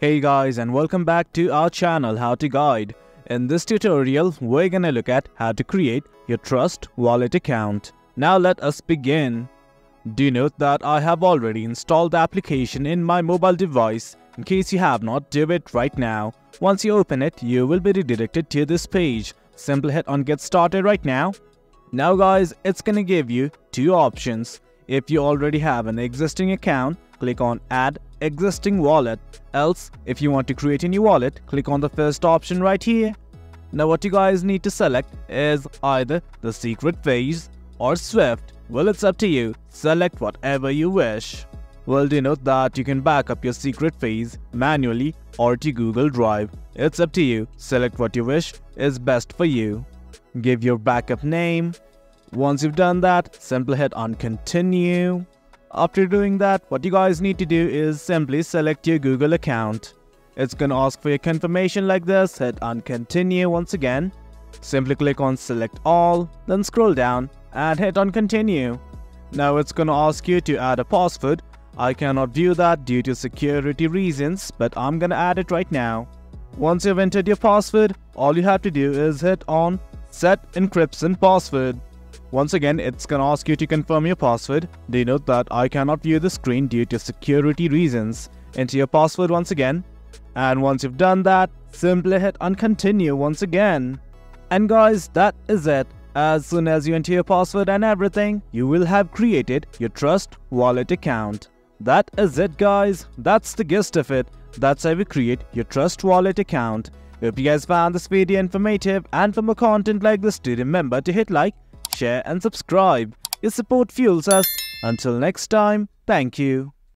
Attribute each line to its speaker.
Speaker 1: Hey guys and welcome back to our channel How to Guide. In this tutorial, we're gonna look at how to create your Trust wallet account. Now let us begin. Do note that I have already installed the application in my mobile device. In case you have not, do it right now. Once you open it, you will be redirected to this page. Simply hit on get started right now. Now guys, it's gonna give you two options. If you already have an existing account, click on add existing wallet. Else, if you want to create a new wallet, click on the first option right here. Now what you guys need to select is either the secret phrase or Swift. Well, it's up to you. Select whatever you wish. Well, do note that you can back up your secret phrase manually or to Google Drive. It's up to you. Select what you wish is best for you. Give your backup name. Once you've done that, simply hit on continue. After doing that, what you guys need to do is simply select your Google account. It's gonna ask for your confirmation like this, hit on continue once again. Simply click on select all, then scroll down and hit on continue. Now it's gonna ask you to add a password. I cannot view that due to security reasons, but I'm gonna add it right now. Once you've entered your password, all you have to do is hit on set encryption password. Once again, it's gonna ask you to confirm your password. Denote that I cannot view the screen due to security reasons. Enter your password once again. And once you've done that, simply hit on continue once again. And guys, that is it. As soon as you enter your password and everything, you will have created your Trust Wallet account. That is it guys, that's the gist of it. That's how you create your Trust Wallet account. Hope you guys found this video informative and for more content like this, do remember to hit like, share and subscribe. Your support fuels us. Until next time, thank you.